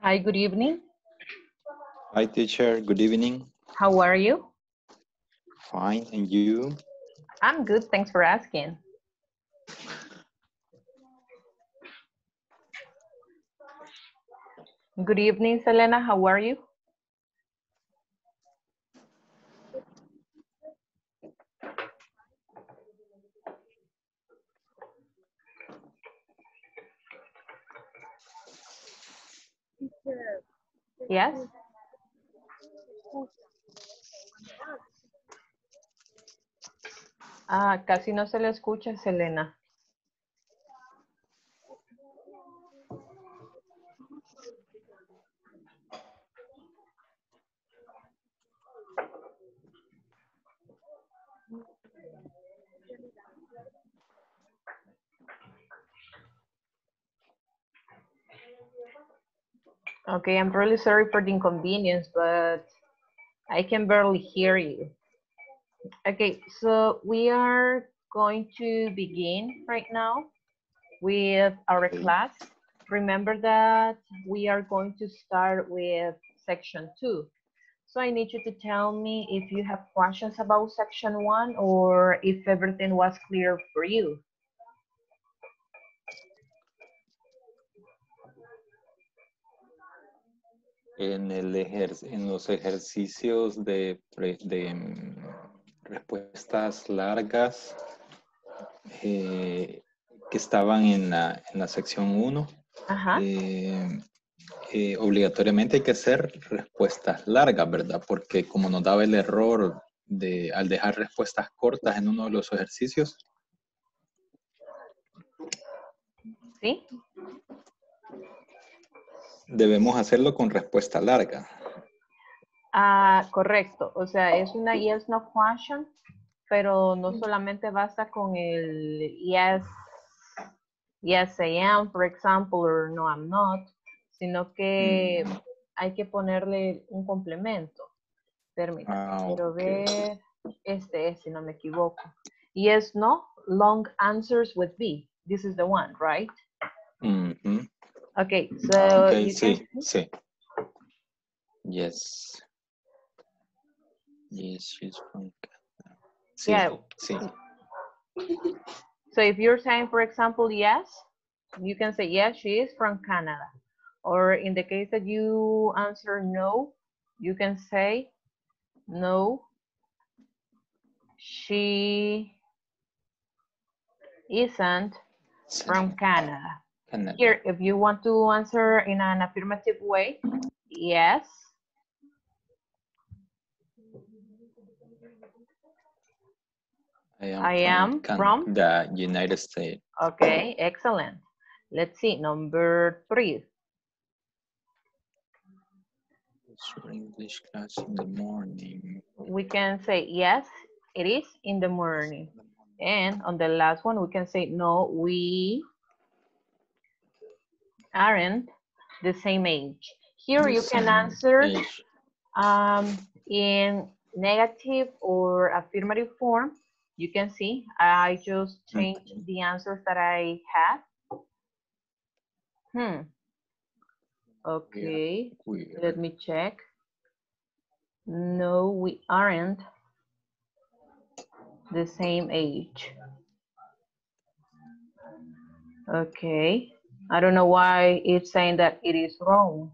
Hi, good evening. Hi, teacher. Good evening. How are you? Fine. And you? I'm good, thanks for asking. Good evening, Selena. How are you? Yes. Ah, casi no se le escucha, Selena. Okay, I'm really sorry for the inconvenience, but I can barely hear you. Okay, so we are going to begin right now with our class. Remember that we are going to start with section two. So I need you to tell me if you have questions about section one or if everything was clear for you. En, el ejer- en los ejercicios de, mm, respuestas largas eh, que estaban en la, en la sección 1, Ajá. eh, eh, obligatoriamente hay que hacer respuestas largas, ¿verdad? Porque como nos daba el error de al dejar respuestas cortas en uno de los ejercicios, ¿Sí? Debemos hacerlo con respuesta larga. Ah, correcto. O sea, es una yes no question, pero no solamente basta con el yes, yes I am, for example, or no I'm not, sino que Mm. hay que ponerle un complemento. Permítame, Ah, quiero ver. Este es, si no me equivoco. Yes, no, long answers with B. This is the one, right? Ujú. Okay, so Ok, you sí, can- sí. Yes. Yes, she's from Canada. Sí, Yeah. sí. So if you're saying, for example, yes, you can say, yes, she is from Canada. Or in the case that you answer no, you can say, no, she isn't from Canada. Here, if you want to answer in an affirmative way, yes, I am, I am Can- from- the United States. okay, excellent. Let's see, number three. English class in the morning. We can say, yes, it is in the morning. And on the last one, we can say, no, we aren't the same age. Here you can answer um, in negative or affirmative form. You can see I just changed the answers that I had. Hmm. Okay, let me check. No, we aren't the same age. Okay, I don't know why it's saying that it is wrong.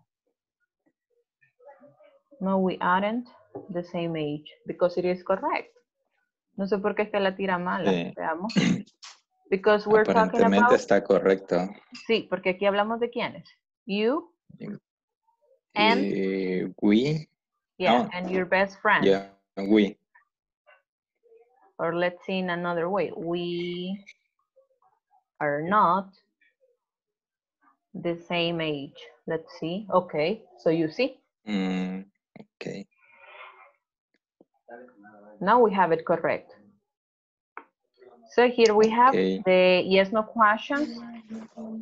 No, we aren't the same age because it is correct. No sé por qué es que la tira mala. Sí. Veamos. Because we're talking Aparentemente about. está correcto. Sí, porque aquí hablamos de quiénes. You and Eh, we, yeah, no. and your best friend. yeah, we. Or let's see in another way. We are not the same age. Let's see. Okay, so you see, Mm, okay. now we have it correct. So here we have Okay. the yes no questions.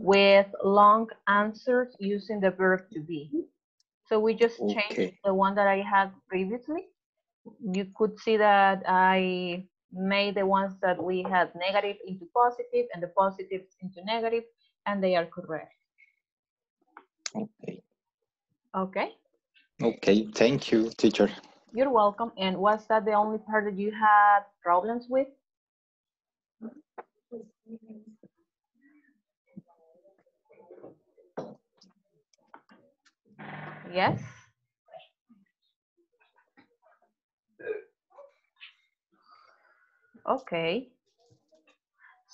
with long answers using the verb to be. So we just changed the one that I had previously. You could see that I made the ones that we had negative into positive and the positives into negative, and they are correct. Okay. Okay, Okay. Thank you, teacher. you're welcome. And was that the only part that you had problems with? Yes? Okay.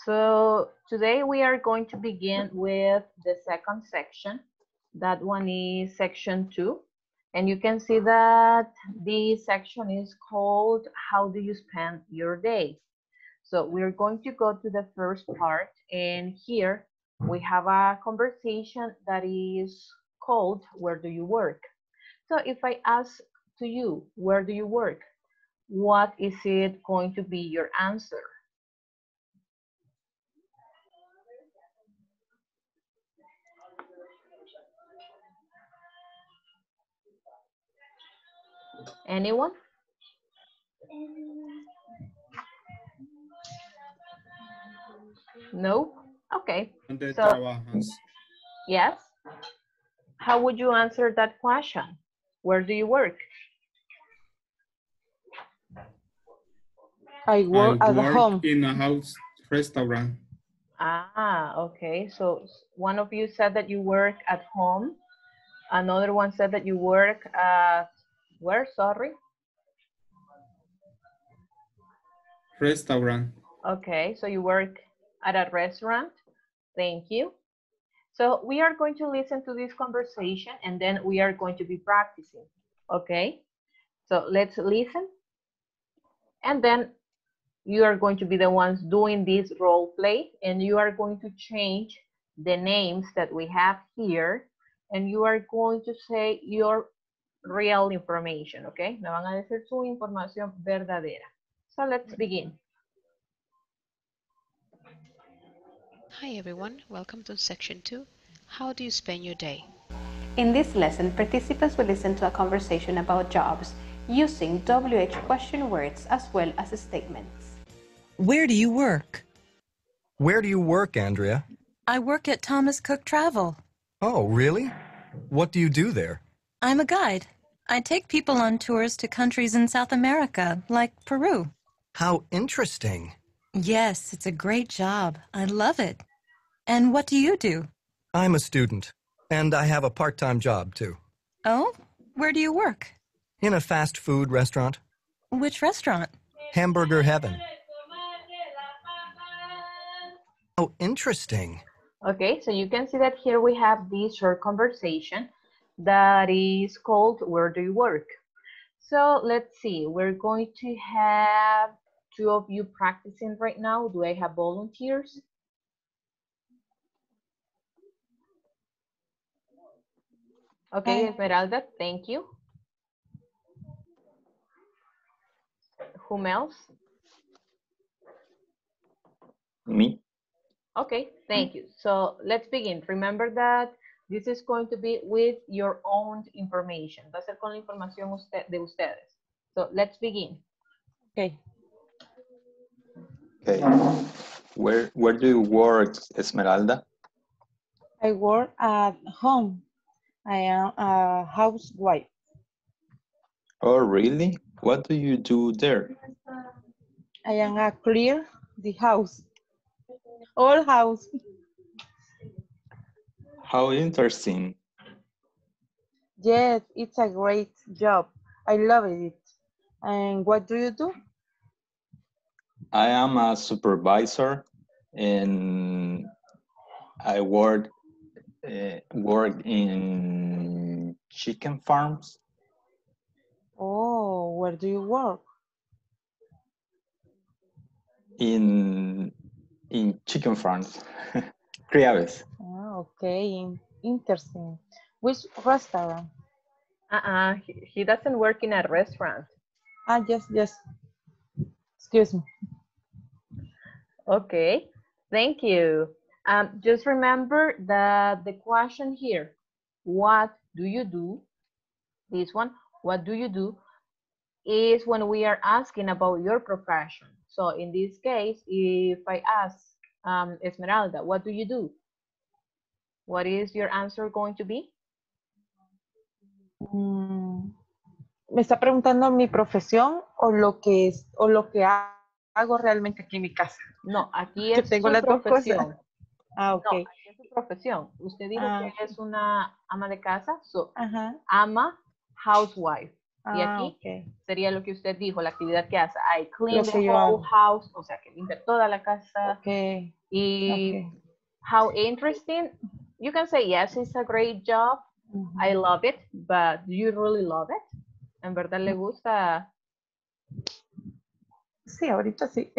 So today we are going to begin with the second section. That one is section two. And you can see that this section is called How Do You Spend Your Day? So we're going to go to the first part and here we have a conversation that is called Where Do You Work? So if I ask to you, where do you work? What is it going to be your answer? Anyone? No? Okay. ¿Dónde So- trabajas? Yes. How would you answer that question? Where do you work? I work I at work home. in a house restaurant. Ah, okay. So one of you said that you work at home. Another one said that you work at where? Sorry. Restaurant. Okay, so you work at a restaurant. Thank you. So we are going to listen to this conversation and then we are going to be practicing. Okay, so let's listen. And then you are going to be the ones doing this role play and you are going to change the names that we have here and you are going to say your real information, okay? Me van a decir su información verdadera. So let's begin. Hi everyone, welcome to section 2. How do you spend your day? In this lesson, participants will listen to a conversation about jobs using WH question words as well as statements. Where do you work? Where do you work, Andrea? I work at Thomas Cook Travel. Oh, really? What do you do there? I'm a guide. I take people on tours to countries in South America, like Peru. How interesting. Yes, it's a great job. I love it. And what do you do? I'm a student, and I have a part time job too. Oh, where do you work? In a fast food restaurant, Which restaurant? Hamburger Heaven. Oh, interesting. Okay, so you can see that here we have this short conversation that is called Where Do You Work? So let's see, we're going to have two of you practicing right now. Do I have volunteers? Okay, Esmeralda, thank you. Whom else? Me. Okay, thank you. So let's begin. Remember that this is going to be with your own information. Va a ser con la información usted, de ustedes. So let's begin. Okay. Okay. Where Where do you work, Esmeralda? I work at home. I am a housewife. Oh, really? What do you do there? I am a clear the house. All house. How interesting. Yes, it's a great job. I love it. And what do you do? I am a supervisor and I work uh, work in chicken farms. Oh, where do you work? in in chicken farms. Criaves. Okay, interesting. Which restaurant? Uh-uh, he, he doesn't work in a restaurant. Ah, yes, yes. Excuse me. Okay, thank you. Um, just remember that the question here, what do you do? This one, what do you do? Is when we are asking about your profession. So in this case, if I ask um, Esmeralda, what do you do? What is your answer going to be? Mm, ¿Me está preguntando mi profesión o lo que es o lo que ha- hago realmente aquí en mi casa? No, aquí es tengo su las dos cosas. profesión. Ah, ok. No, aquí es su profesión. Usted dijo Ah, que es una ama de casa, so, Ajá. ama, housewife. Y Ah, aquí sería lo que usted dijo, la actividad que hace. I clean the whole house, o sea, que limpia toda la casa. Ok. Y ok. how interesting. You can say, yes, it's a great job. Ujú. I love it, but do you really love it? ¿En verdad le gusta? Sí, ahorita sí.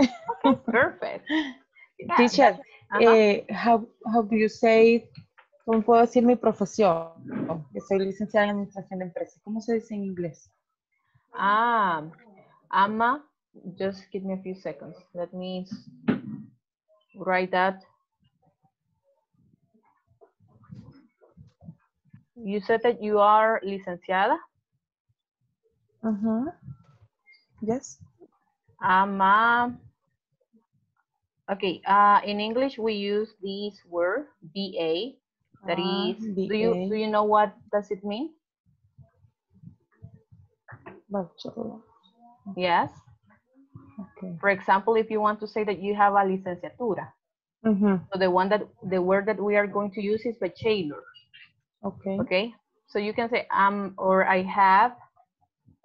Perfect. Yeah, Teacher, Ajá. eh, how, how do you say, ¿cómo puedo decir mi profesión? Que soy licenciada en Administración de Empresas. ¿Cómo se dice en inglés? Ah, ama, just give me a few seconds. Let me write that. You said that you are licenciada. Ujú. Yes. Ama. Okay, uh, in English we use this word BA. That Ah, is, do you do you know what does it mean? Bachelor. Yes. Okay. For example, if you want to say that you have a licenciatura, Ujú. so the one that the word that we are going to use is bachelor. Okay. Okay, so you can say um or I have.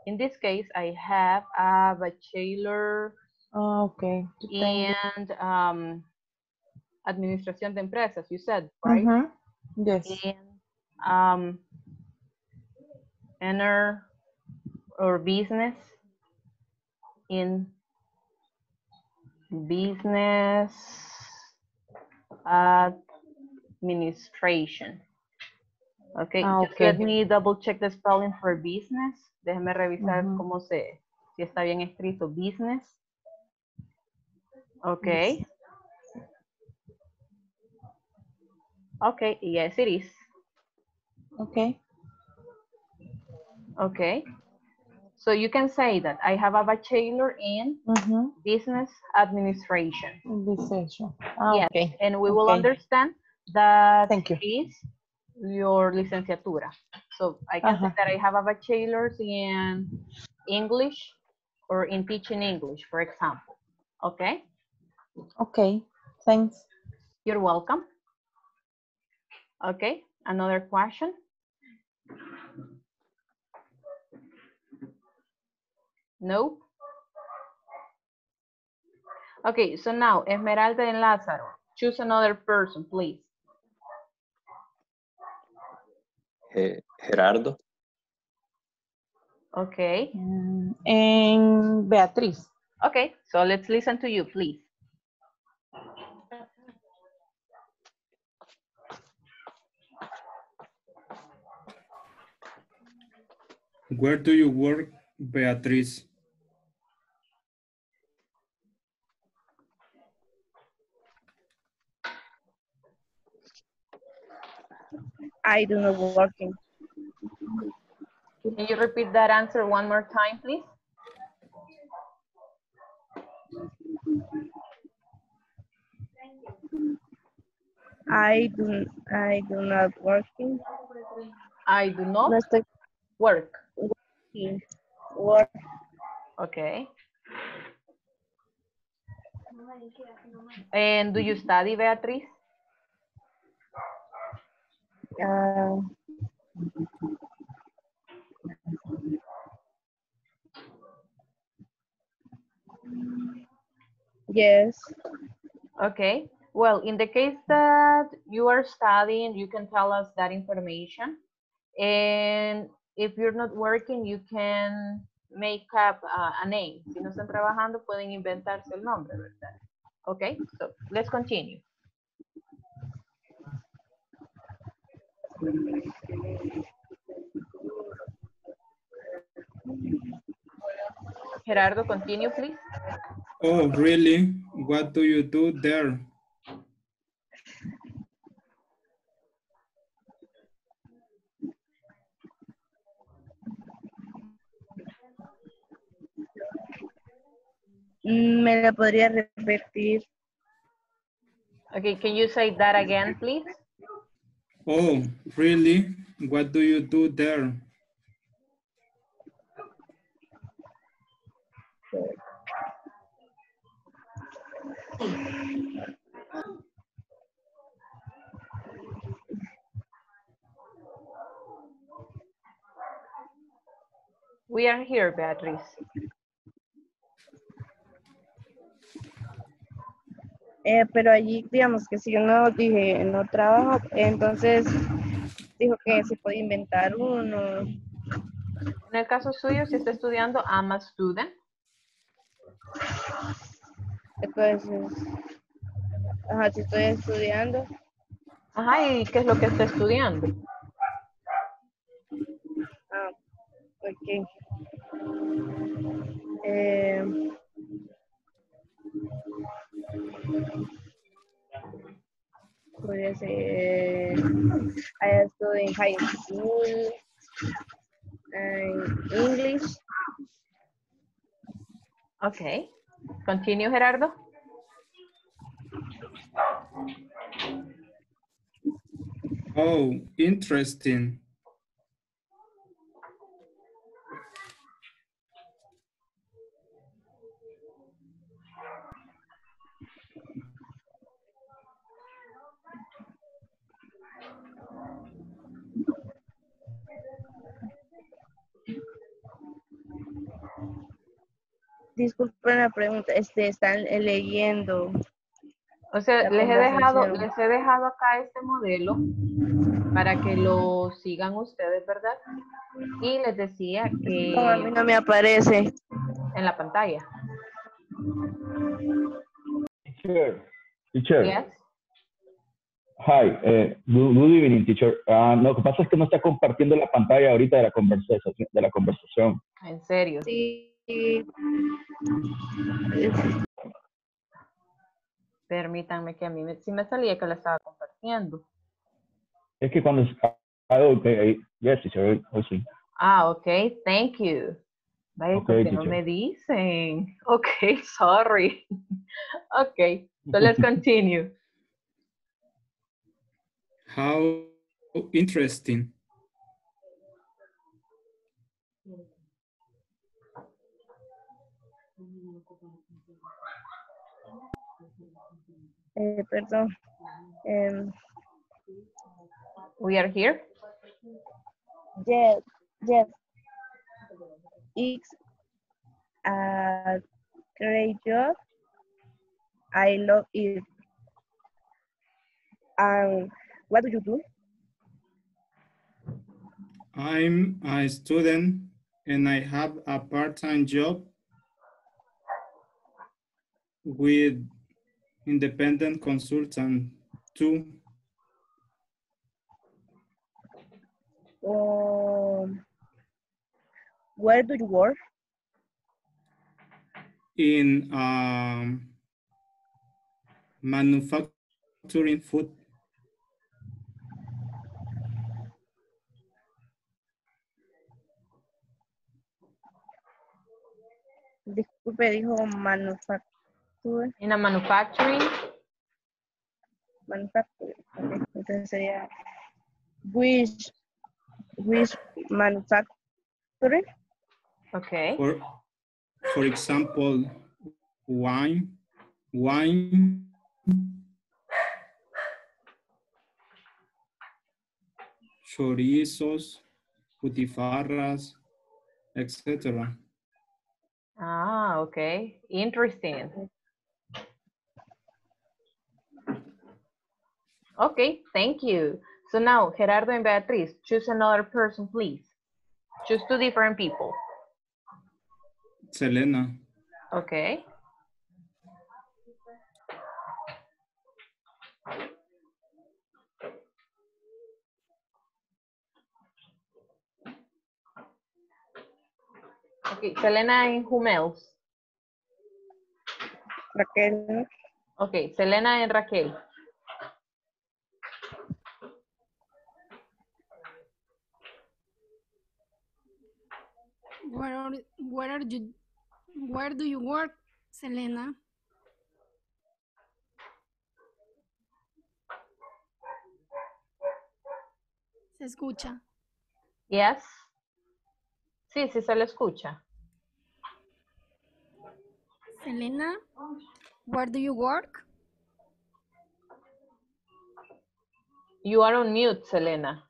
In this case, I have a bachelor Ah, okay. In um, administración de empresas. You said right? Ujú. Yes. In um, enter or business in business administration. Okay, Ah, just let me double check the spelling for business. Déjeme revisar cómo se, si está bien escrito business. Okay. Okay, yes it is. Okay. Okay. So you can say that I have a bachelor in Ujú. business administration. Licencia. Ah, Yes, okay. And we will Okay. understand that Thank you. is your licenciatura. So I can say that I have a bachelor's in English or in teaching English, for example. Okay, Okay. Thanks. you're welcome. Okay, another question. No? Okay, so now Esmeralda and Lázaro, choose another person, please. Eh, Gerardo, Okay, And Beatriz. okay, so let's listen to you, please. Where do you work, Beatriz? I do not working. Can you repeat that answer one more time, please? I do I do not working. I do not No work. working. Work. Okay. And do you study, Beatriz? Uh, yes. Okay. Well, in the case that you are studying, you can tell us that information. And if you're not working, you can make up uh, a name. Si no están trabajando, pueden inventarse el nombre, ¿verdad? Okay, so let's continue. Gerardo, continue, please. Oh, really? What do you do there? Mm, ¿Me la podría repetir? Okay, can you say that again, please? Oh, really? What do you do there? We are here, Beatriz. Eh, pero allí, digamos que si yo no dije no trabajo, entonces dijo que se puede inventar uno. En el caso suyo, si está estudiando, I'm a student. Entonces, ajá, si estoy estudiando, Ajá, ¿y qué es lo que está estudiando? ah, ok. Eh, high school, en English, Okay. Continue, Gerardo. Oh, interesting. Este, están leyendo. O sea, les he dejado, les he dejado acá este modelo para que lo sigan ustedes, ¿verdad? Y les decía que No, a mí no me aparece. en la pantalla. Teacher, teacher, Yes. hi, eh, good, good evening, teacher. Ah, no, lo que pasa es que no está compartiendo la pantalla ahorita de la conversación. De la conversación. En serio. Sí. Permítanme que a mí me, sí me salía que la estaba compartiendo. Es que cuando... Ah, ok, yes, teacher, hoy sí. Ah, ok, thank you. Vaya, ¿por Ok, qué no me dicen? Ok, sorry. Ok, so let's continue. How interesting. Eh, perdón. Em, We are here. yes, yes. It's a great job. I love it. And what do you do? I'm a student and I have a part-time job with independent consultant too. Um, where do you work? in um, manufacturing food. Disculpe, dijo manufacture, In a manufacturing. manufacturing. ok, Entonces sería which, which manufacturing? Okay. For, for example, wine, wine, chorizos, putifarras, etc. Ah, okay. Interesting. Okay, thank you. So now, Gerardo and Beatriz, choose another person, please. Choose two different people. Selena, Okay. Okay, Selena and whom else? Raquel. Okay, Selena and Raquel. Where are, where are you, where do you work, Selena. Se escucha. Yes. Sí, sí se le escucha. Selena, where do you work? You are on mute, Selena.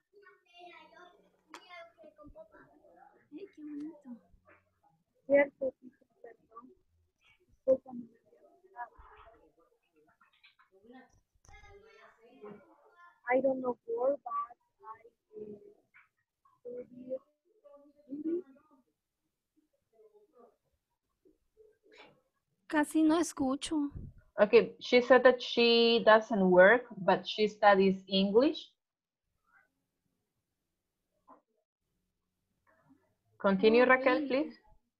Cierto, sí, sí, perdón. Discúlpame, me había olvidado. I don't know more, but I study English. Casi no escucho. Okay, she said that she doesn't work, but she studies English. Continue, Raquel, please.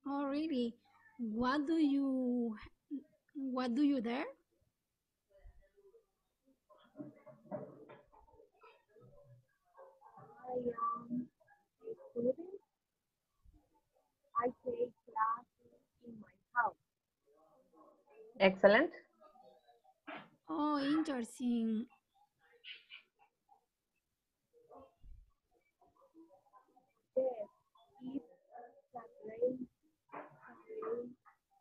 Oh, really? What do you, what do you there? I am a student. I take classes in my house. Excellent. Oh, interesting. Yes, it's a great, a great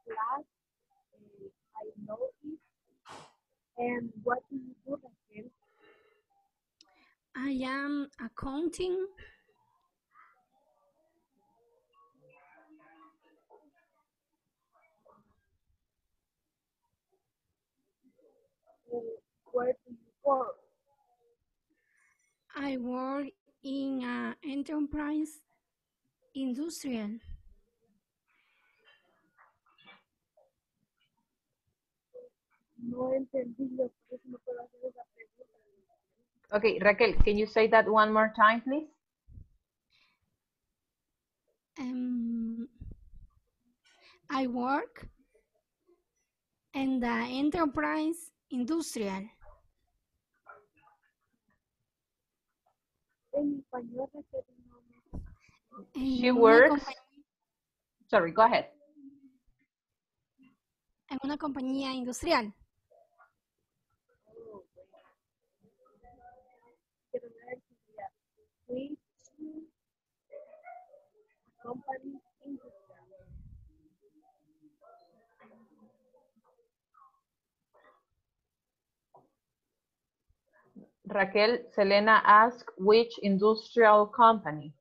class. Uh, I know it. And what do you do, Raquel? I am accounting. Uh, where do you work? I work in a enterprise industrial. No entendí, yo por eso no puedo hacer esa pregunta. Okay, Raquel, can you say that one more time, please? Um, I work in the enterprise industrial. En español, Raquel, no, no. En She works. Sorry, go ahead. en una compañía industrial. Oh, bueno. Quiero ver si sería which. Raquel, Selena asked which industrial company?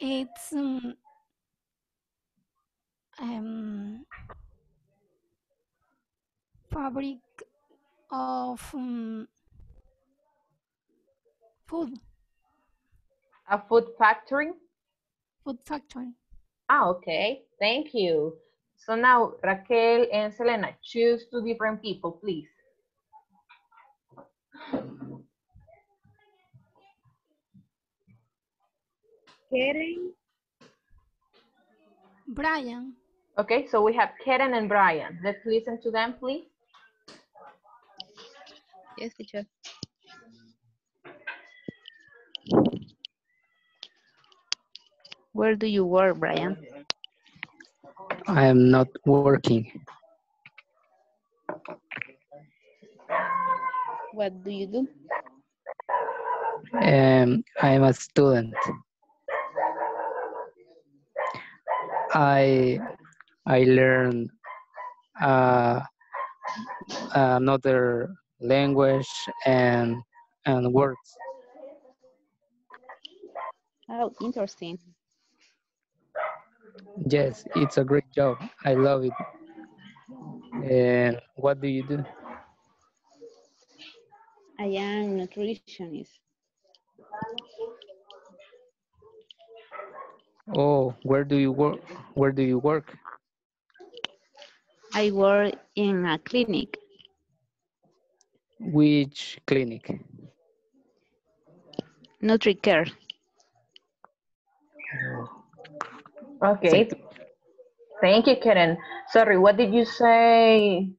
It's um, um, fabric of um, food, A food factory? food factory. Ah, okay. Thank you. So now, Raquel and Selena, choose two different people, please. Karen. Brian, Okay, so we have Karen and Brian. Let's listen to them, please. Yes, teacher. Where do you work, Brian? I am not working. What do you do? Um, I am a student. I I learn uh, another language and and words. Oh, interesting. Yes, it's a great job. I love it. And what do you do? I am a nutritionist. Oh, where do you work? Where do you work? I work in a clinic. Which clinic? NutriCare. Oh. Okay. Thank you, Karen. Sorry, what did you say?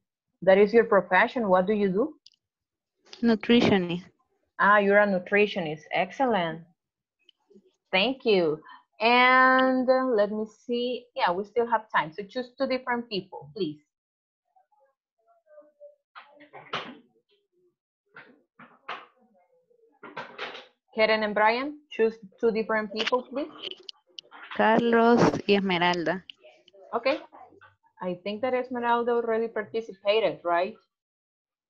That is your profession. What do you do? Nutritionist. Ah, you're a nutritionist. Excellent. Thank you. And uh, let me see. Yeah, we still have time. So choose two different people, please. Karen and Brian, choose two different people, please. Carlos y Esmeralda. Okay. I think that Esmeralda already participated, right?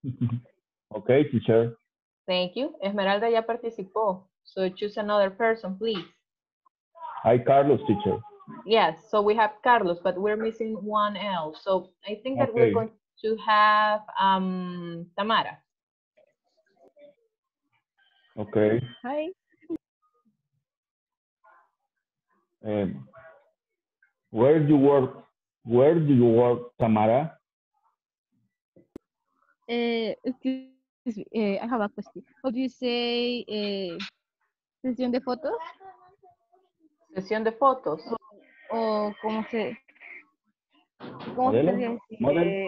Okay, teacher. Thank you. Esmeralda ya participó. So choose another person, please. Hi, Carlos, teacher. Yes, so we have Carlos, but we're missing one else. So I think that we're going to have um, Tamara. Okay. Hi. Um, where do you work? Where do you work, Tamara? Uh, excuse me, uh, I have a question. How do you say uh, sesión de fotos? Sesión de fotos. O cómo se... Eh,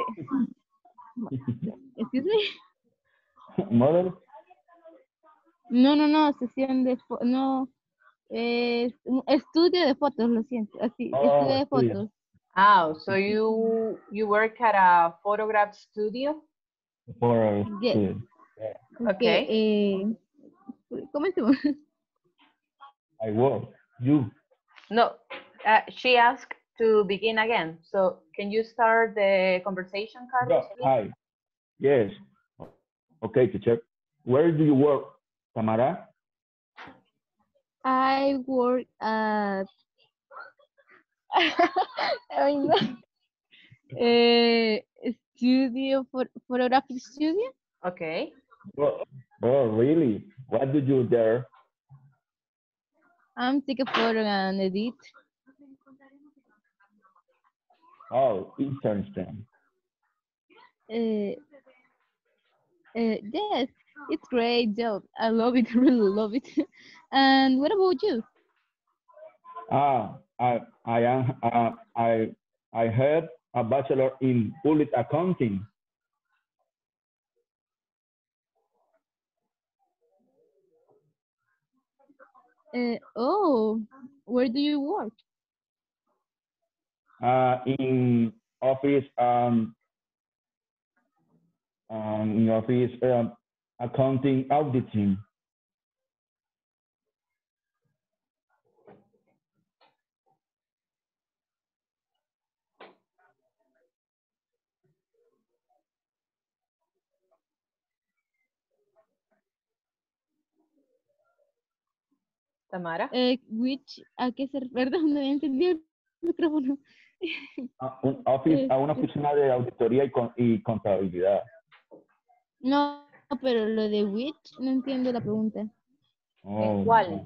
excuse me. Model? No, no, no, sesión de fotos, no. Un estudio de fotos, lo siento. Así, Oh, estudio de fotos. Oh, so you you work at a photograph studio? For, Yes. sí. Okay. Eh, ¿Cómo estuvo? I work. You. No, uh, she asked to begin again. So can you start the conversation, Carlos? Yeah, hi. Yes. Okay, teacher. Where do you work, Tamara? I work at. Ay, no. Eh, studio, for, photographic studio. Okay. Oh, oh, really? What do you do there? I'm take a photo and edit. Oh, interesting. Uh, uh, yes, it's great job. I love it, really love it. And what about you? Ah, I, I am, uh, I, I have a bachelor in public accounting. Uh, oh, where do you work? Uh, in office, um, um, in office, um, accounting auditing. Tamara. Eh, which, ¿a qué se Perdón, no entendí el micrófono. A, un office, a una oficina de auditoría y, con- y contabilidad. No, pero lo de which, no entiendo la pregunta. Oh, cuál?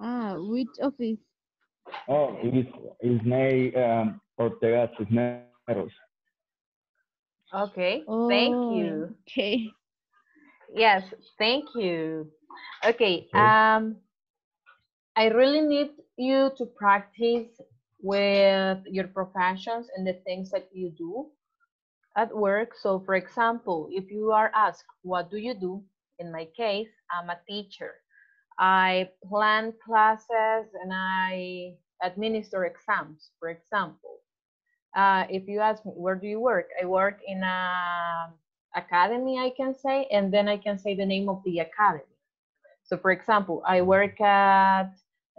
Ah, which office? Oh, it's, it's Ney um, Ortega Cisneros. Okay. Thank Oh, you. Okay. Yes, thank you. Okay, um, I really need you to practice with your professions and the things that you do at work. So for example, if you are asked, what do you do? In my case, I'm a teacher. I plan classes and I administer exams, for example. Uh, if you ask me, where do you work? I work in a academy, I can say, and then I can say the name of the academy. So for example, I work at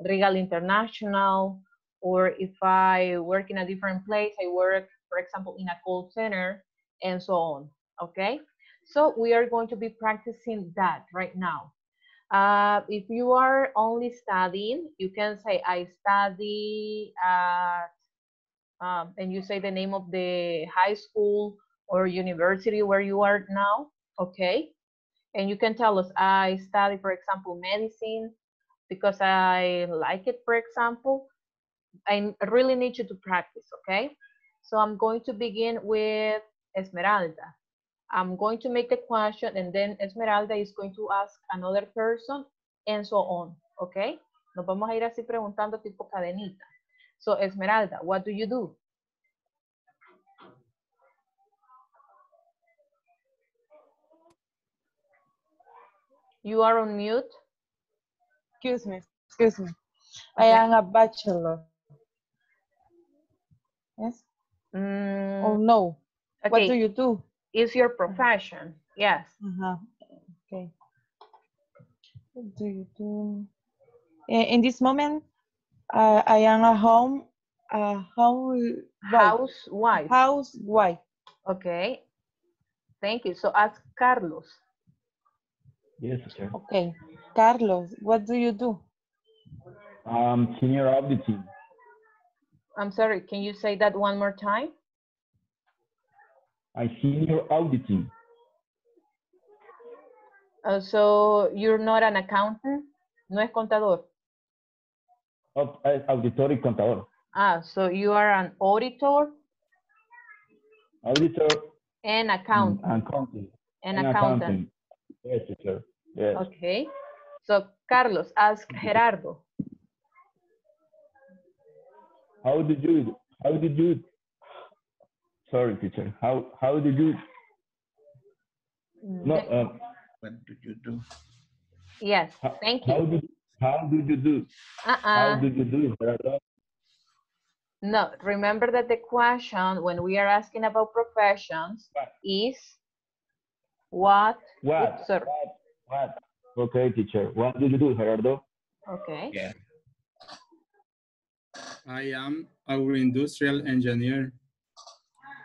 Regal International, or if I work in a different place, I work, for example, in a call center, and so on, okay? So we are going to be practicing that right now. Uh, if you are only studying, you can say, I study at, um, and you say the name of the high school or university where you are now, okay? And you can tell us, I study, for example, medicine because I like it, for example. I really need you to practice, okay? So I'm going to begin with Esmeralda. I'm going to make the question and then Esmeralda is going to ask another person and so on, okay? Nos vamos a ir así preguntando tipo cadenita. So Esmeralda, what do you do? You are on mute. Excuse me. excuse me. I am a bachelor. Yes? Oh, no. What Mm, do you do? Is your profession? Yes. Uh-huh. Okay. What do you do? In this moment, uh, I am a home, a home Housewife. Housewife. Okay. Thank you. So ask Carlos. Yes, sir. Okay. Carlos, what do you do? Um, senior auditing. I'm sorry, can you say that one more time? I senior auditing. Uh, so you're not an accountant? No es contador. Au- eh, Auditor y contador. Ah, so you are an auditor Auditor and accountant. and accountant. and accountant. Yes, sir. Yes. Okay. So Carlos, ask Gerardo. How did you, how did you, sorry, teacher, how, how did you, no, Ne- um, what did you do? Yes, How- thank How you. did, how did you do? How Uh-uh. did you do? Gerardo? No, remember that the question when we are asking about professions is what? What? Oops, sorry. What? Okay, teacher. What did you do, Gerardo? Okay. Yeah. I am agro-industrial engineer.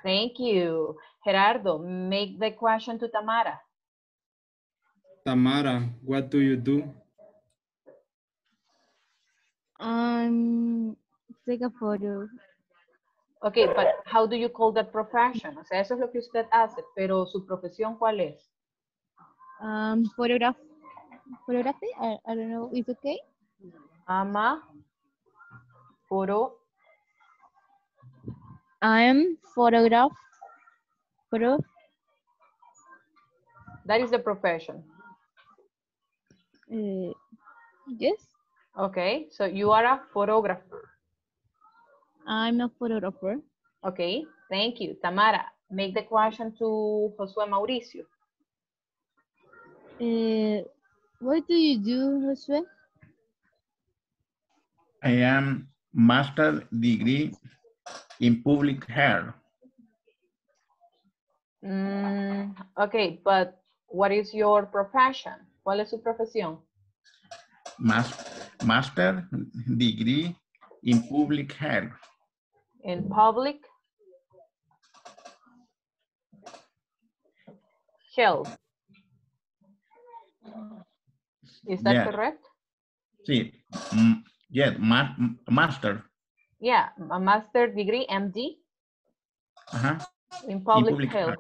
Thank you. Gerardo, make the question to Tamara. Tamara, what do you do? Um, take a photo. Okay, but how do you call that profession? O sea, eso es lo que usted hace, pero su profesión, ¿cuál es? Um, photograph, photography. I, I don't know. It's okay. Ama, photo, I am photograph. Photo. that is the profession. Uh, yes. Okay, so you are a photographer. I'm a photographer. Okay, thank you. Tamara, make the question to Josué Mauricio. Uh, what do you do, Josue? I am master degree in public health. Mm, okay, but what is your profession? ¿Cuál es su profesión? Mas- master degree in public health. In public health. Is that correct? Sí. mm, yes, ma- master. Yeah, a master degree, MD, Ajá. in public, public health.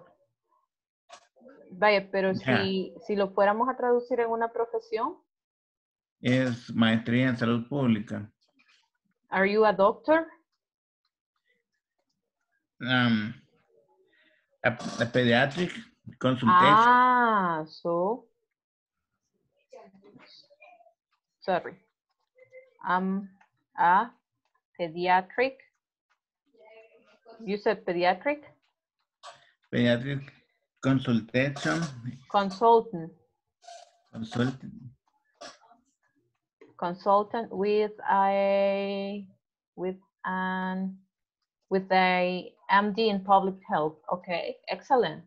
Vaya, pero Ya. si, si lo fuéramos a traducir en una profesión, Es maestría en salud pública. are you a doctor? Um, a, a pediatric consultation. Ah, so. Sorry. I'm a pediatric. You said pediatric Pediatric consultation. consultant. Consultant. Consultant with a with an with a MD in public health. Okay, excellent.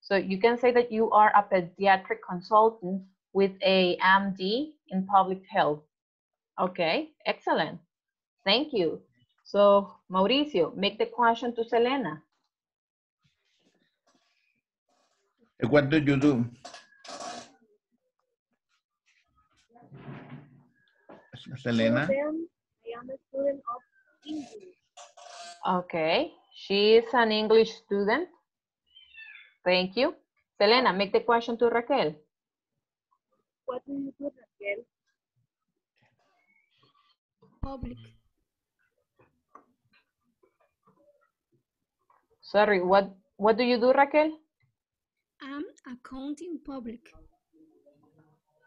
So you can say that you are a pediatric consultant with a MD in public health. Okay, excellent. Thank you. So Mauricio, make the question to Selena. What do you do? Selena. I am a student of English. Okay, she is an English student. Thank you. Selena, make the question to Raquel. What do you do, Raquel? Public. Sorry, what what do you do, Raquel? I'm accounting public.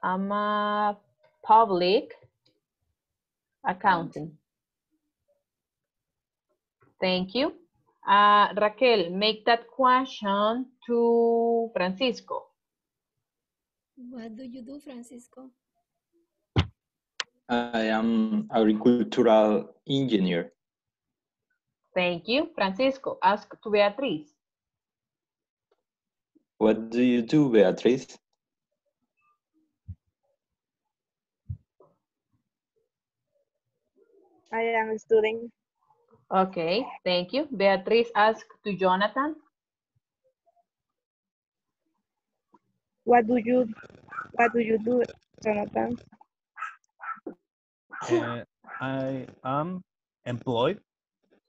I'm a public accounting. Thank you. Uh, Raquel, make that question to Francisco. What do you do, Francisco? I am agricultural engineer. Thank you. Francisco, ask to Beatriz. What do you do, Beatriz? I am a student. Okay, thank you. Beatriz, ask to Jonathan. What do you what do you do, Jonathan? Uh, I am employed.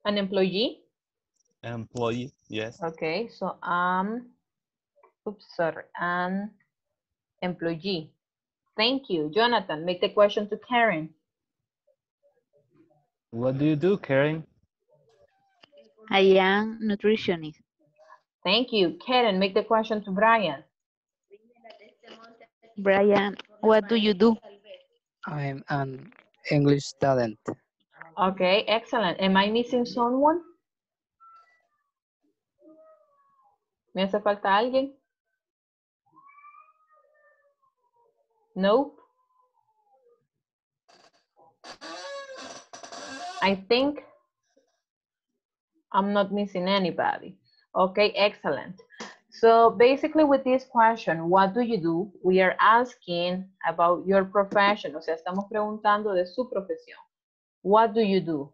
An employee? Employee, yes. Okay, so um, oops, sorry, an employee. Thank you. Jonathan, make the question to Karen. What do you do, Karen? I am nutritionist. Thank you. Karen, make the question to Brian. Brian, what do you do? I'm an English student. Okay, excellent. Am I missing someone? ¿Me hace falta alguien? No. I think I'm not missing anybody. Okay, excellent. So basically with this question, what do you do? We are asking about your profession. O sea, estamos preguntando de su profesión. What do you do?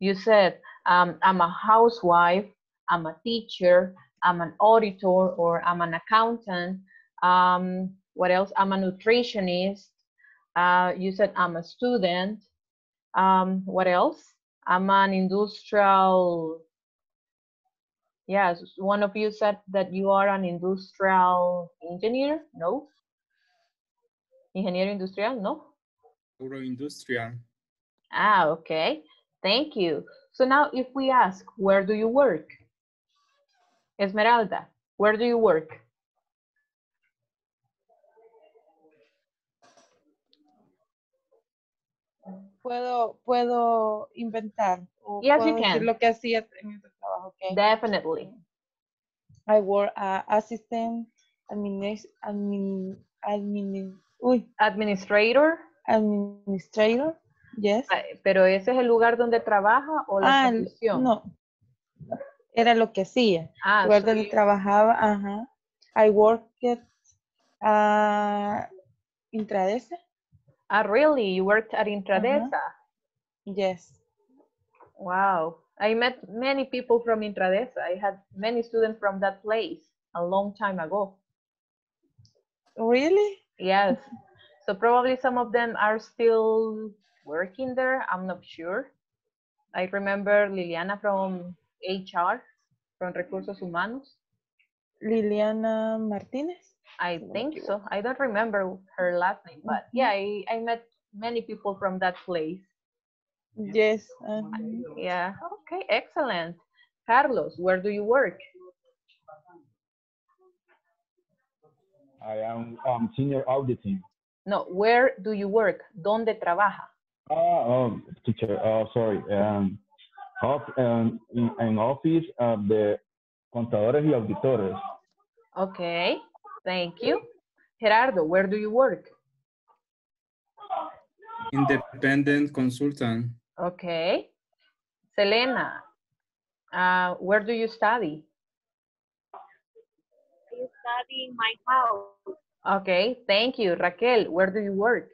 You said, um, I'm a housewife, I'm a teacher, I'm an auditor, or I'm an accountant. Um, what else? I'm a nutritionist. Uh, you said I'm a student. Um, what else? I'm an industrial. Yes, one of you said that you are an industrial engineer. No. Ingeniero industrial. No. Agroindustrial. Ah, okay. Thank you. So now if we ask, where do you work? Esmeralda, where do you work? Puedo, puedo inventar. o Yes, puedo you can. lo que hacía en ese trabajo, okay? Definitely. I work uh, assistant, adminis, admin, admin, uy, Administrator. administrator, yes. Pero ese es el lugar donde trabaja o la Ah, no. Era lo que hacía. Ah, lugar so donde you- trabajaba, ajá. I worked uh, Intradesa. Ah, really? You worked at Intradesa? Yes. Wow. I met many people from Intradesa. I had many students from that place a long time ago. Really? Yes. So probably some of them are still working there. I'm not sure. I remember Liliana from HR, from Recursos Humanos. Liliana Martínez. I think so. I don't remember her last name, but mm-hmm. yeah, I, I met many people from that place. Yes. um, Yeah. Okay, excellent. Carlos, where do you work? I am um, senior auditing. No, where do you work? ¿Dónde trabaja? Ah, oh, teacher, oh, sorry. Um, of, um, in, in office of the contadores y auditores. Okay, thank you. Gerardo, where do you work? Independent consultant. Okay. Selena, uh, where do you study? I study in my house. Okay, thank you. Raquel, where do you work?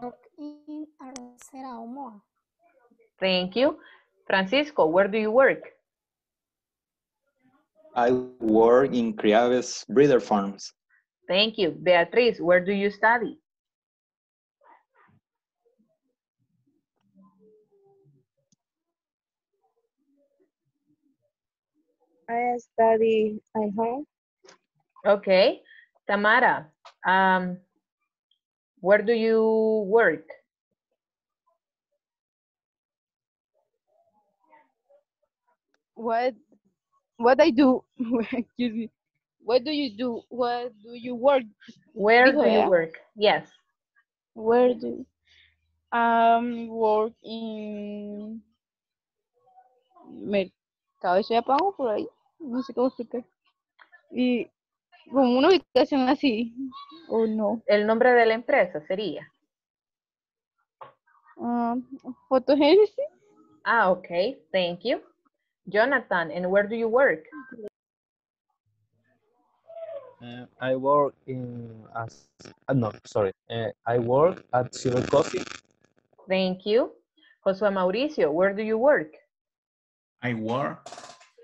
Work in Arrocera Omoa. Thank you. Francisco, where do you work? I work in Criaves Breeder Farms. Thank you. Beatriz, where do you study? I study at home. Okay. Tamara, um, where do you work? What what I do? Excuse me. What do you do? What do you work? Where do you work? Yes. Where do um work in mercado de Soyapango por ahí? No sé cómo explicar. Y Como una ubicación así. ¿O no? El nombre de la empresa sería. Ah, photogenic. Ah, okay. Thank you. Jonathan, and where do you work? Uh, I work in as uh, no, sorry. Uh, I work at Zero Coffee. Thank you. Josue Mauricio, where do you work? I work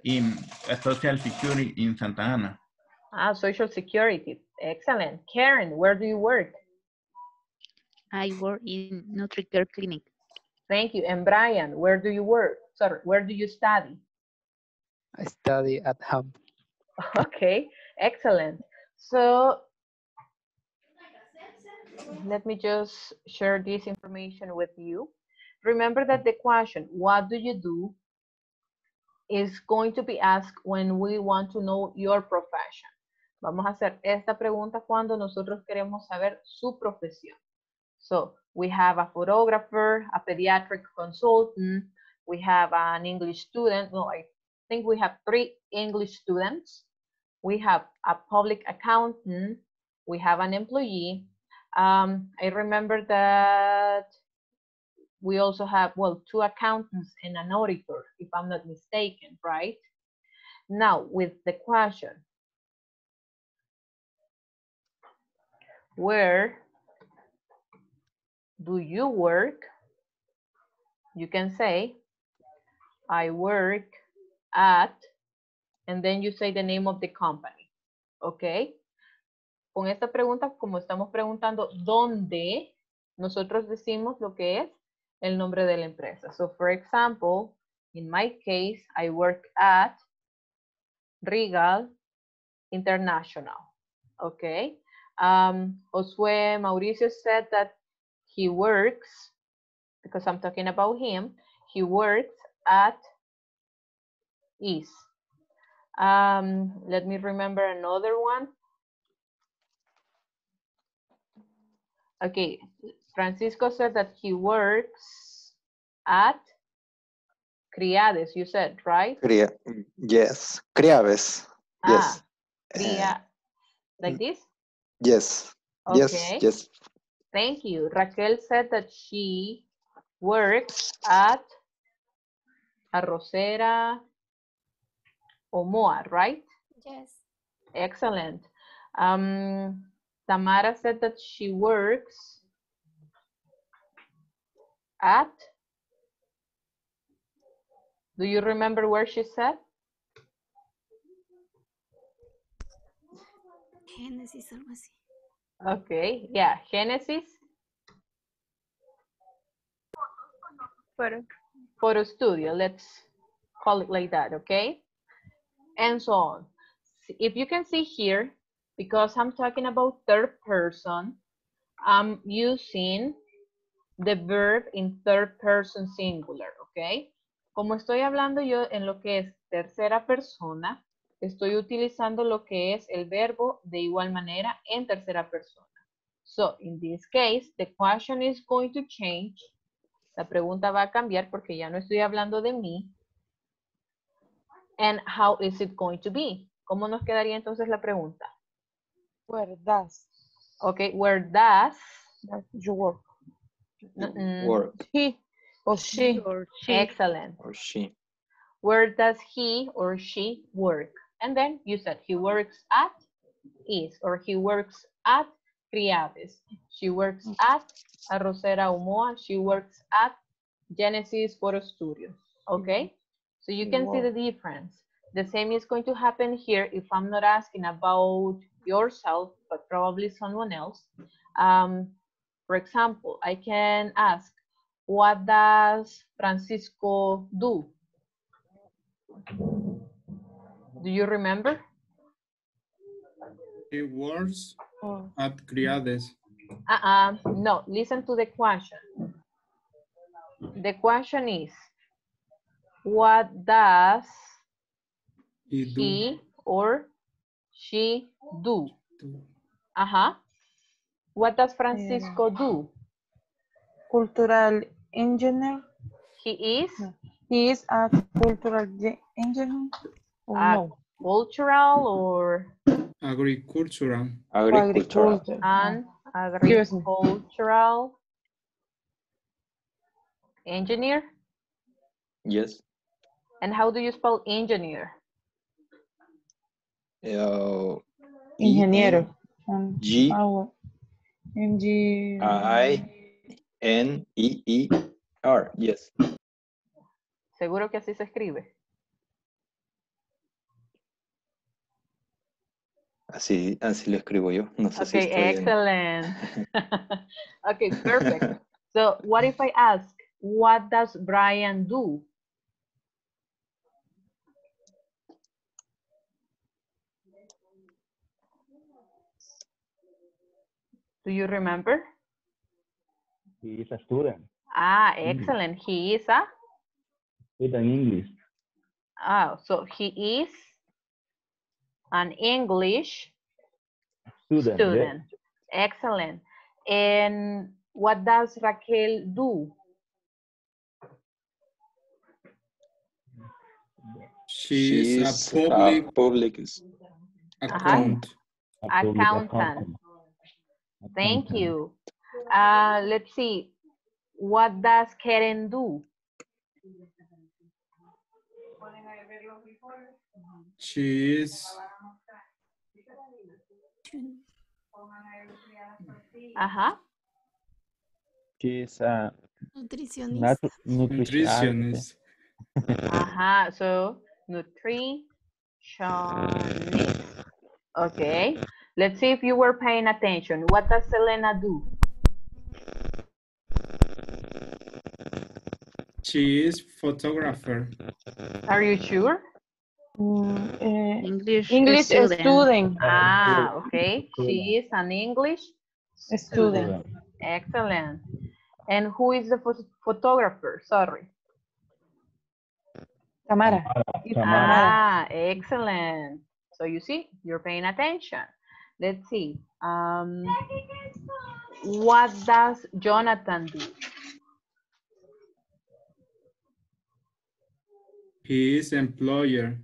in social security in Santa Ana. Ah, Social Security. Excellent. Karen, where do you work? I work in NutriCare Clinic. Thank you. And Brian, where do you work? Sorry, where do you study? I study at home. Okay, excellent. So let me just share this information with you. Remember that the question, what do you do, is going to be asked when we want to know your profession. Vamos a hacer esta pregunta cuando nosotros queremos saber su profesión. So we have a photographer, a pediatric consultant, we have an English student. No, I think we have three English students. We have a public accountant. We have an employee. Um, I remember that we also have, well, two accountants and an auditor, if I'm not mistaken, right? Now, with the question, where do you work? You can say, I work at, and then you say the name of the company. okay? Con esta pregunta, como estamos preguntando dónde, nosotros decimos lo que es el nombre de la empresa. So, for example, in my case, I work at Regal International. Okay. Um, Josue Mauricio said that he works, because I'm talking about him, he works at ISSS. Um, let me remember another one. Okay, Francisco said that he works at Criades, you said, right? Cria yes. Criaves. Yes. Ah, Cria, like this? Yes. Okay. Yes. Yes. Thank you. Raquel said that she works at Arrocera Omoa, right? Yes. Excellent. Um, Tamara said that she works at, do you remember where she said? Génesis, algo así. Okay, yeah, Genesis. Photo. Photo studio, let's call it like that, okay? And so on. If you can see here, because I'm talking about third person, I'm using the verb in third person singular, okay? Como estoy hablando yo en lo que es tercera persona, estoy utilizando lo que es el verbo de igual manera en tercera persona. So, in this case, the question is going to change. La pregunta va a cambiar porque ya no estoy hablando de mí. And how is it going to be? ¿Cómo nos quedaría entonces la pregunta? Where does Okay, where does you work? Mm-mm. Work. He or she. Or she. Excellent. Or she. Where does he or she work? And then you said he works at ISSS or he works at Criades. She works at Arrocera Omoa. She works at Genesis Photo Studio. Okay? So you can see the difference. The same is going to happen here if I'm not asking about yourself, but probably someone else. Um, for example, I can ask, what does Francisco do? Do you remember? He works Oh. at Criades. Uh-uh, no, listen to the question. The question is, what does He do. he or she do? Uh-huh. What does Francisco do? Cultural engineer. He is He is a cultural engineer. Oh, a no. cultural or A agricultural. Agricultural. And Excuse me. agricultural engineer. Yes. And how do you spell engineer? Uh, Ingeniero. G our- NG. I N E E R. Yes. Seguro que así se escribe. Así, así lo escribo yo. No sé si Okay, estoy en- excellent. okay, perfect. So what if I ask, what does Brian do? Do you remember? He is a student. Ah, Mm. excellent. He is a, With an English. ah, so he is an English Student. yes. student. Excellent. And what does Raquel do? She is She's a public public account. A public Accountant. Thank you. Uh, let's see. What does Karen do? She is Ajá. She is a Nutricionista. natu- nutritionist. nutritionist. Ajá. So, nutritionist. Okay. Let's see if you were paying attention. What does Selena do? She is photographer. Are you sure? Mm, eh, English, English student. student. Ah, okay. She is an English Student. Excellent. And who is the pho- photographer? Sorry. Tamara. Ah, excellent. So you see, you're paying attention. Let's see. Um, what does Jonathan do? He is employer.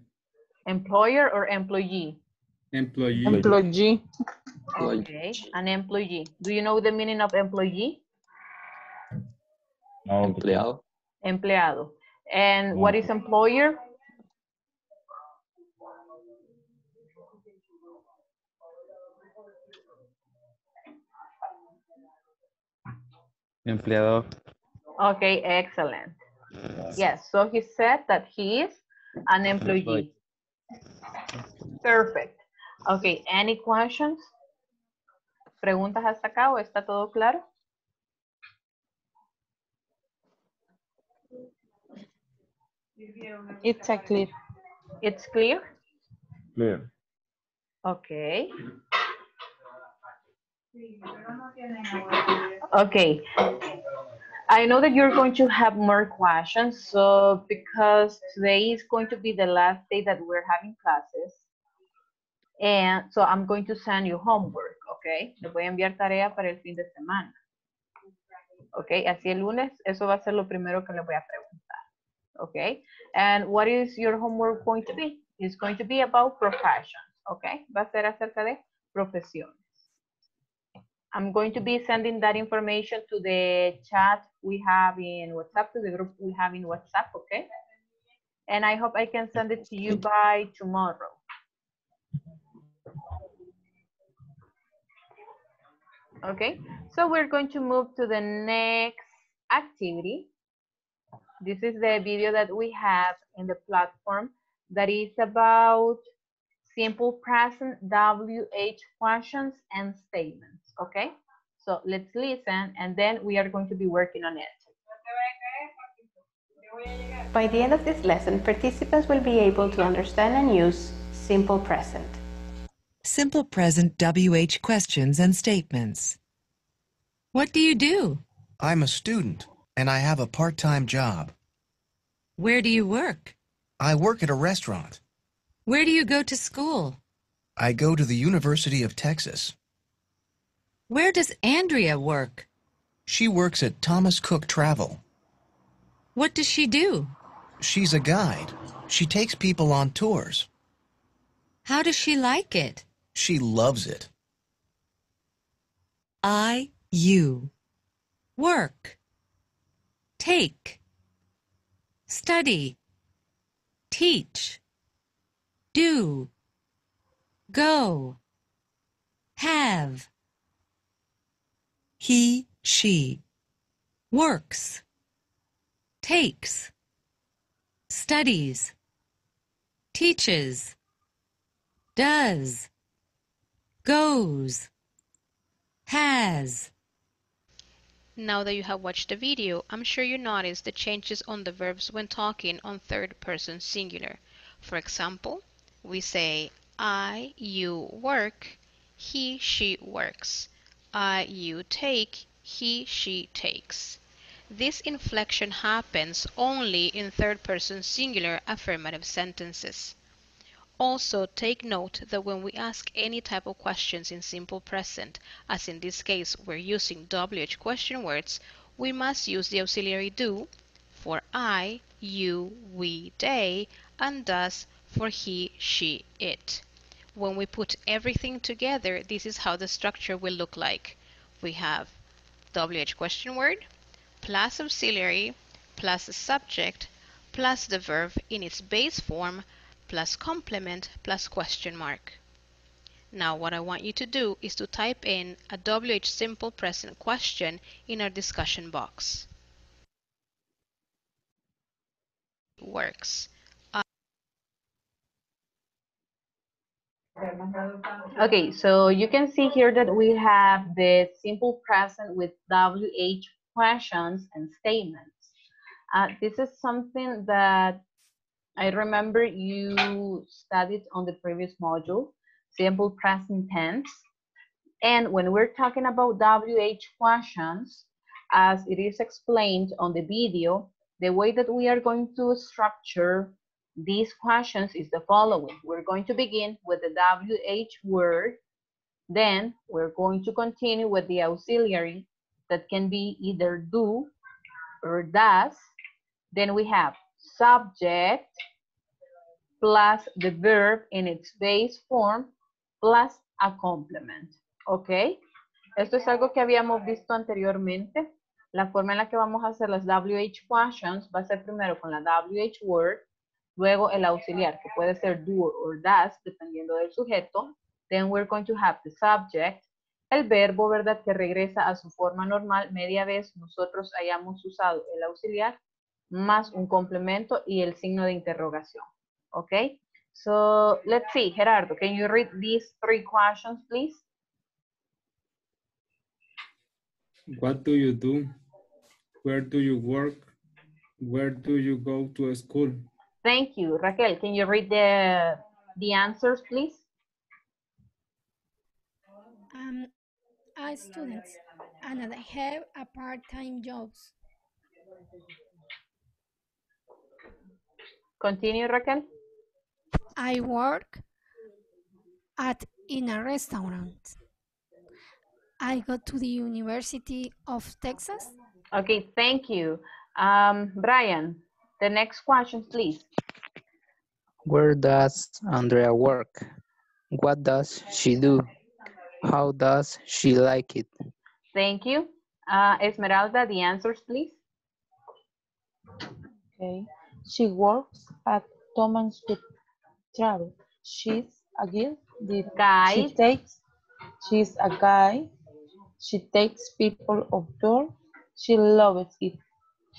Employer or employee? Employee. Employee. Okay, an employee. Do you know the meaning of employee? No, Empleado. Empleado. And what is employer? Empleador. Okay, excellent. Yes, so he said that he is an employee. Perfect. Okay, any questions? ¿Preguntas hasta acá o está todo claro? It's a clear. It's clear? Clear. Okay. Okay. I know that you're going to have more questions, so because today is going to be the last day that we're having classes, and so I'm going to send you homework, okay? Les voy a enviar tarea para el fin de semana. Okay, así el lunes, eso va a ser lo primero que le voy a preguntar. Okay, and what is your homework going to be? It's going to be about professions, okay? Va a ser acerca de profesiones. I'm going to be sending that information to the chat we have in WhatsApp, to the group we have in WhatsApp, okay? And I hope I can send it to you by tomorrow. Okay, so we're going to move to the next activity. This is the video that we have in the platform that is about simple present WH questions and statements, okay? So let's listen and then we are going to be working on it. By the end of this lesson, participants will be able to understand and use simple present. Simple present WH questions and statements. What do you do? I'm a student, and I have a part-time job. Where do you work? I work at a restaurant. Where do you go to school? I go to the University of Texas. Where does Andrea work? She works at Thomas Cook Travel. What does she do? She's a guide. She takes people on tours. How does she like it? She loves it. I, you. Work. Take. Study. Teach. Do. Go. Have. He, she. Works. Takes. Studies. Teaches. Does. Goes. Has. Now that you have watched the video, I'm sure you noticed the changes on the verbs when talking on third person singular. For example, we say I, you work, he, she works. I, you take, he, she takes. This inflection happens only in third person singular affirmative sentences. Also, take note that when we ask any type of questions in simple present, as in this case we're using WH question words, we must use the auxiliary do for I, you, we, they, and does for he, she, it. When we put everything together, this is how the structure will look like. We have WH question word plus auxiliary plus the subject plus the verb in its base form plus complement plus question mark. Now what I want you to do is to type in a WH simple present question in our discussion box. Works. Okay, so you can see here that we have the simple present with WH questions and statements. Uh, this is something that I remember you studied on the previous module, simple present tense. And when we're talking about WH questions, as it is explained on the video, the way that we are going to structure these questions is the following. We're going to begin with the WH word, then we're going to continue with the auxiliary that can be either do or does. Then we have subject plus the verb in its base form plus a complement. ¿Ok? Esto es algo que habíamos visto anteriormente. La forma en la que vamos a hacer las WH questions va a ser primero con la WH word, luego el auxiliar, que puede ser do or does, dependiendo del sujeto. Then we're going to have the subject, el verbo, ¿verdad? Que regresa a su forma normal media vez nosotros hayamos usado el auxiliar más un complemento y el signo de interrogación. Okay, so let's see, Gerardo, can you read these three questions, please? What do you do? Where do you work? Where do you go to school? Thank you. Raquel, can you read the, the answers, please? Um, I student and I have a part-time jobs. Continue, Raquel. I work at in a restaurant. I go to the University of Texas. Okay, thank you. Um, Brian, the next question, please. Where does Andrea work? What does she do? How does she like it? Thank you. Uh, Esmeralda, the answers, please. Okay. She works at Thomas Cook Travel. She's a guide. Guide. She takes. She's a guy. She takes people outdoors. She loves it.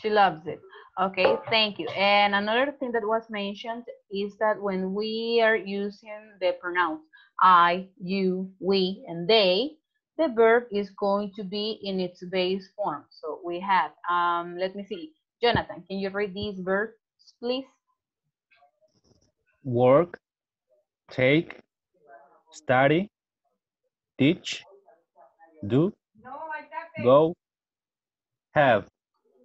She loves it. Okay, thank you. And another thing that was mentioned is that when we are using the pronouns I, you, we, and they, the verb is going to be in its base form. So we have, um, let me see, Jonathan, can you read these verbs, please? Work, take, study, teach, do, go, have.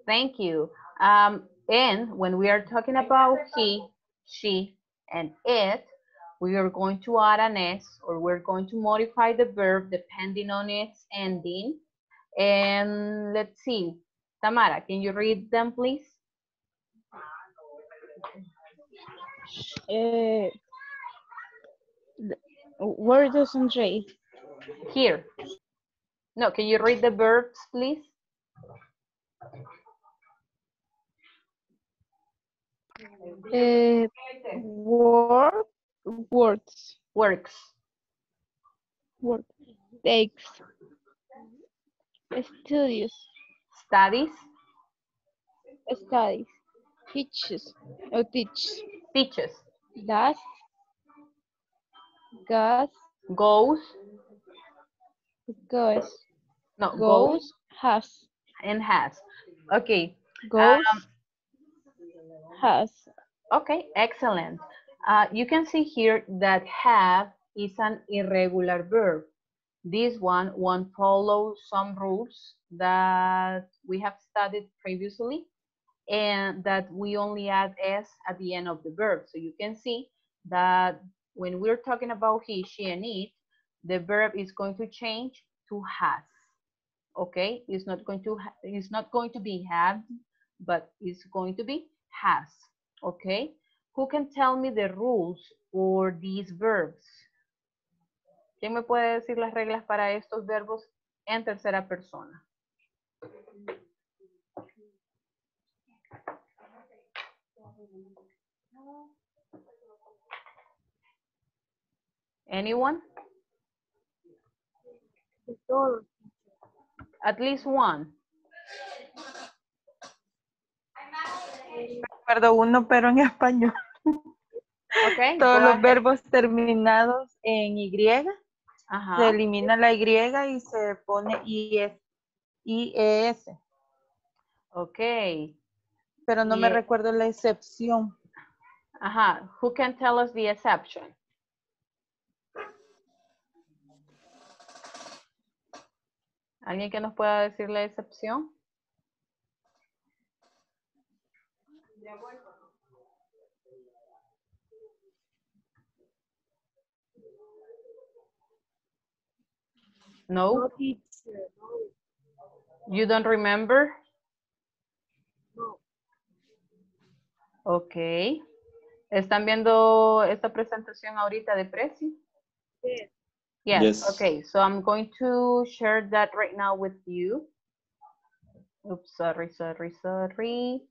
Thank you. Um, and when we are talking about he, she, and it, we are going to add an S or we're going to modify the verb depending on its ending. And let's see, Tamara, can you read them, please? Eh, Where does Andre? Here. No, can you read the verbs, please? Uh, work, works, Works. work, takes, studies, Studies. studies, teaches, or teach, Teaches. does, goes, Goes. goes, No, goes, goes has, and has. Okay. goes, Um, has. Okay, excellent. Uh, you can see here that have is an irregular verb. This one won't follow some rules that we have studied previously and that we only add s at the end of the verb. So you can see that when we're talking about he, she, and it, the verb is going to change to has. Okay, it's not going to it's not going to be had, but it's going to be has. Okay, who can tell me the rules for these verbs? ¿Quién me puede decir las reglas para estos verbos en tercera persona? Anyone? At least one. Recuerdo uno, pero en español. Okay. Todos los verbos terminados en Y, Ajá. se elimina la Y y se pone IS, IES. Ok. Pero no me Ye- recuerdo la excepción. Ajá. Who can tell us the exception? ¿Alguien que nos pueda decir la excepción? No? No teacher, no. You don't remember? No. Ok. ¿Están viendo esta presentación ahorita de precio? Yes. Yes. Yes. Okay. So I'm going to share that right now with you. Oops, sorry, sorry, sorry.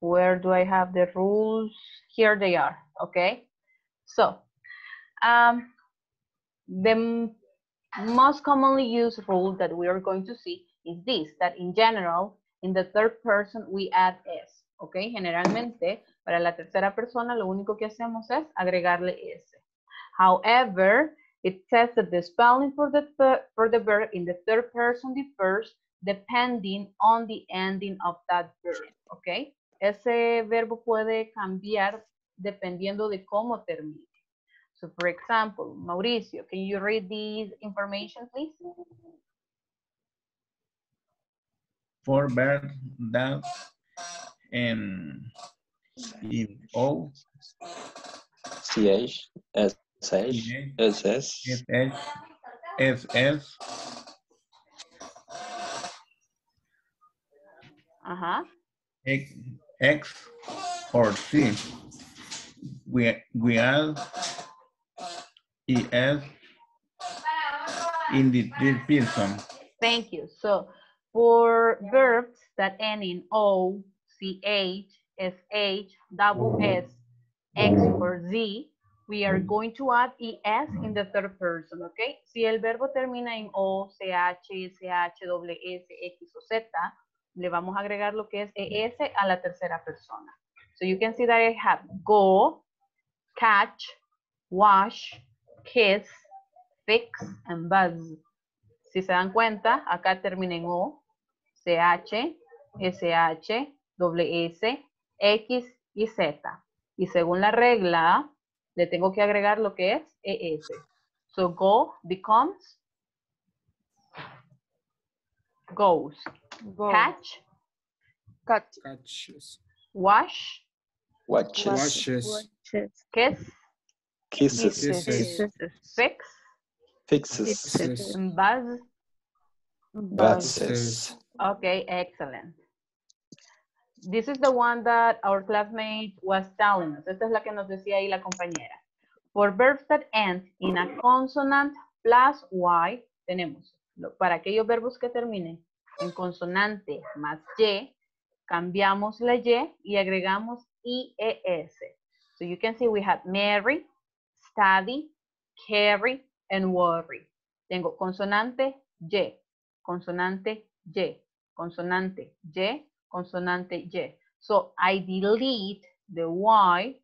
Where do I have the rules? Here they are. Okay. So, um, the most commonly used rule that we are going to see is this, that in general, in the third person, we add s. Okay. Generalmente, para la tercera persona, lo único que hacemos es agregarle s. However, it says that the spelling for the for the verb in the third person differs depending on the ending of that verb, ¿ok? Ese verbo puede cambiar dependiendo de cómo termine. So, for example, Mauricio, can you read this information, please? For verbs that and in O, CH, SH, SS, SH, SS, Ajá. X, X or C. We, we add ES in the third person. Thank you. So, for verbs that end in O, CH, SH, double oh. S, X, or Z, we are going to add ES in the third person, okay? Si el verbo termina en O, CH, SH, S, X o Z, le vamos a agregar lo que es ES a la tercera persona. So you can see that I have go, catch, wash, kiss, fix, and buzz. Si se dan cuenta, acá termina en O, CH, SH, doble S, X y Z. Y según la regla, le tengo que agregar lo que es ES. So go becomes goes. Catch, Catch. Catches. wash, watches, Washes. kiss, kisses, Kisses. fix, fixes, and buzz. buzzes. Okay, excellent. This is the one that our classmate was telling us. Esta es la que nos decía ahí la compañera. For verbs that end in a consonant plus Y, tenemos, para aquellos verbos que terminen en consonante más Y, cambiamos la Y y agregamos IES. So you can see we have marry, study, carry, and worry. Tengo consonante Y, consonante Y, consonante Y, consonante Y. So I delete the Y,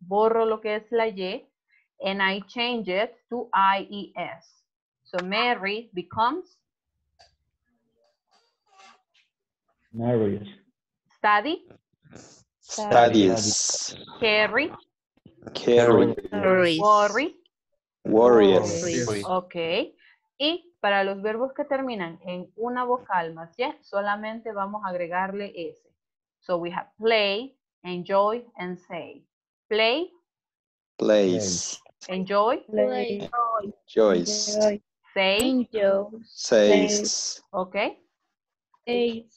borro lo que es la Y, and I change it to IES. So Mary becomes Marius. study, Studies. carry, Carry. worry. Warriors. Ok. Y para los verbos que terminan en una vocal más Y, solamente vamos a agregarle S. So we have play, enjoy, and say. Play, Place. enjoy, Play. Joyce. say, Enjoy. Says. ok. Eight.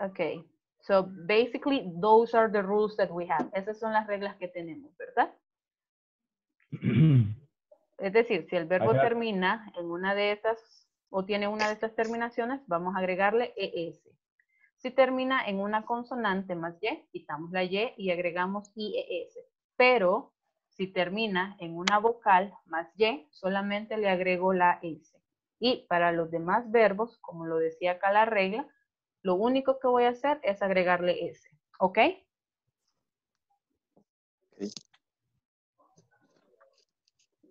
Okay. So basically those are the rules that we have. Esas son las reglas que tenemos, ¿verdad? Es decir, si el verbo termina en una de estas o tiene una de estas terminaciones, vamos a agregarle ES. Si termina en una consonante más Y, quitamos la Y y agregamos IES. Pero si termina en una vocal más Y, solamente le agrego la S. Y para los demás verbos, como lo decía acá la regla, lo único que voy a hacer es agregarle S. ¿Ok?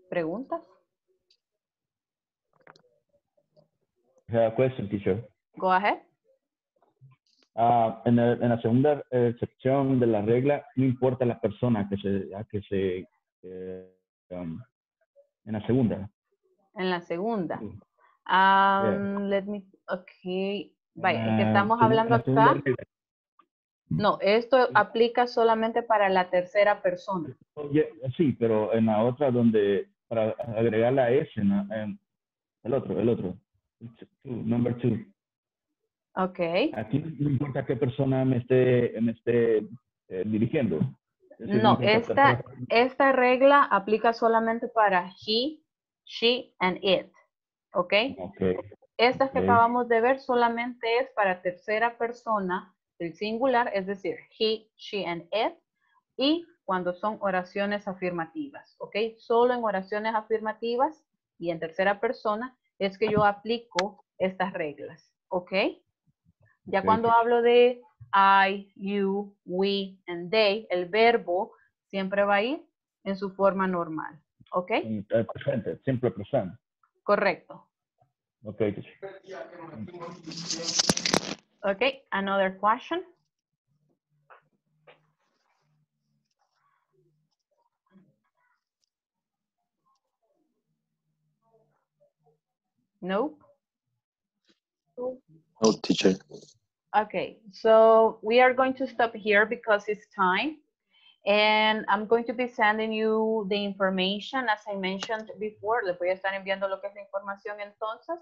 ¿Preguntas? I have a question, teacher. Go ahead. Ah, en, la, en la segunda eh, sección de la regla, no importa la persona que se, a que se, eh, um, en la segunda. En la segunda. Um, Let me, ok. Vaya, es que Ah, estamos hablando acá. No, esto aplica solamente para la tercera persona. Sí, pero en la otra donde, para agregar la S, el otro, el otro. Number two. Ok. Aquí no importa qué persona me esté, me esté eh, dirigiendo. No, esta, esta regla aplica solamente para he, she, and it. ¿Ok? Ok. Estas que acabamos de ver solamente es para tercera persona del singular, es decir, he, she, and it. Y cuando son oraciones afirmativas, ¿ok? Solo en oraciones afirmativas y en tercera persona es que yo aplico estas reglas, ¿ok? Ya cuando hablo de I, you, we, and they, el verbo siempre va a ir en su forma normal, ¿ok? El presente, siempre presente. Correcto. Ok, teacher. Okay, another question. No? No, teacher. Okay, so we are going to stop here because it's time. And I'm going to be sending you the information, as I mentioned before. Les voy a estar enviando lo que es la información entonces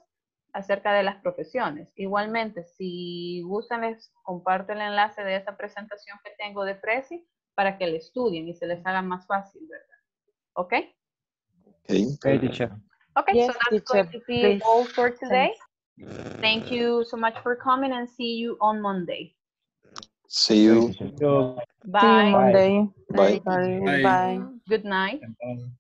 acerca de las profesiones. Igualmente, si gustan, les comparto el enlace de esa presentación que tengo de Prezi para que la estudien y se les haga más fácil, ¿verdad? ¿Ok? Okay. Okay, teacher. Okay, Yes, so that's going to be please. all for today. Thanks. Thank you so much for coming and see you on Monday. See you. teacher. See Bye. Bye. Bye. Bye. Bye. Good night. Bye.